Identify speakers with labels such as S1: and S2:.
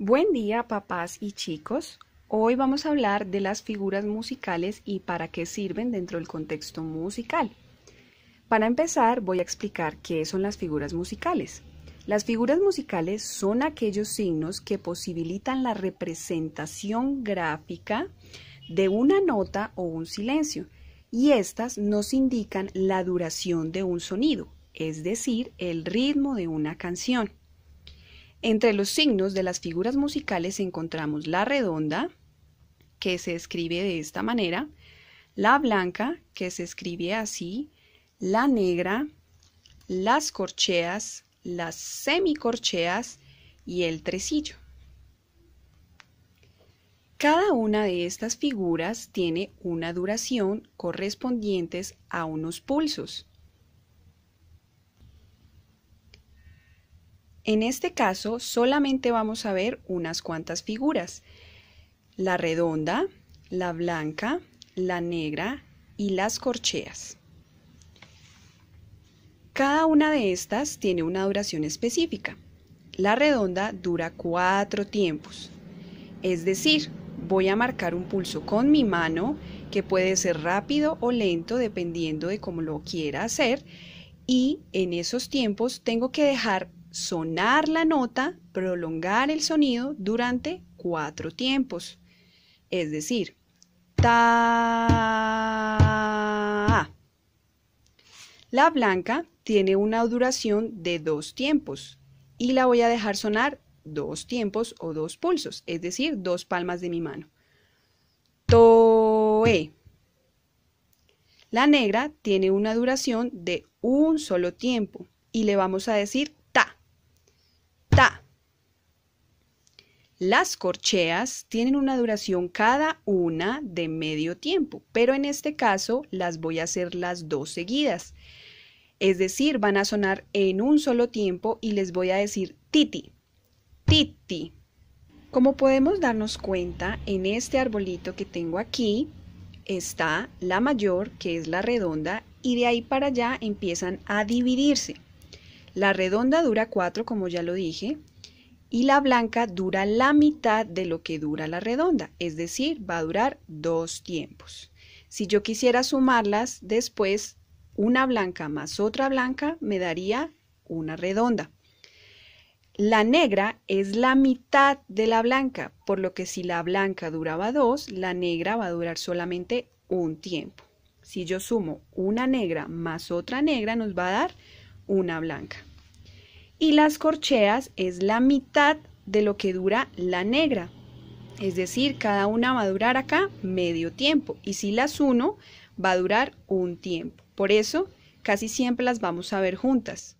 S1: Buen día papás y chicos. Hoy vamos a hablar de las figuras musicales y para qué sirven dentro del contexto musical. Para empezar voy a explicar qué son las figuras musicales. Las figuras musicales son aquellos signos que posibilitan la representación gráfica de una nota o un silencio y estas nos indican la duración de un sonido, es decir, el ritmo de una canción. Entre los signos de las figuras musicales encontramos la redonda, que se escribe de esta manera, la blanca, que se escribe así, la negra, las corcheas, las semicorcheas y el tresillo. Cada una de estas figuras tiene una duración correspondientes a unos pulsos. En este caso solamente vamos a ver unas cuantas figuras. La redonda, la blanca, la negra y las corcheas. Cada una de estas tiene una duración específica. La redonda dura cuatro tiempos. Es decir, voy a marcar un pulso con mi mano que puede ser rápido o lento dependiendo de cómo lo quiera hacer y en esos tiempos tengo que dejar sonar la nota, prolongar el sonido durante cuatro tiempos. Es decir, ta. La blanca tiene una duración de dos tiempos y la voy a dejar sonar dos tiempos o dos pulsos, es decir, dos palmas de mi mano. Toe. La negra tiene una duración de un solo tiempo y le vamos a decir Las corcheas tienen una duración cada una de medio tiempo, pero en este caso las voy a hacer las dos seguidas. Es decir, van a sonar en un solo tiempo y les voy a decir titi, titi. Como podemos darnos cuenta, en este arbolito que tengo aquí está la mayor, que es la redonda, y de ahí para allá empiezan a dividirse. La redonda dura 4, como ya lo dije, y la blanca dura la mitad de lo que dura la redonda, es decir, va a durar dos tiempos. Si yo quisiera sumarlas después, una blanca más otra blanca me daría una redonda. La negra es la mitad de la blanca, por lo que si la blanca duraba dos, la negra va a durar solamente un tiempo. Si yo sumo una negra más otra negra, nos va a dar una blanca y las corcheas es la mitad de lo que dura la negra. Es decir, cada una va a durar acá medio tiempo y si las uno va a durar un tiempo. Por eso casi siempre las vamos a ver juntas.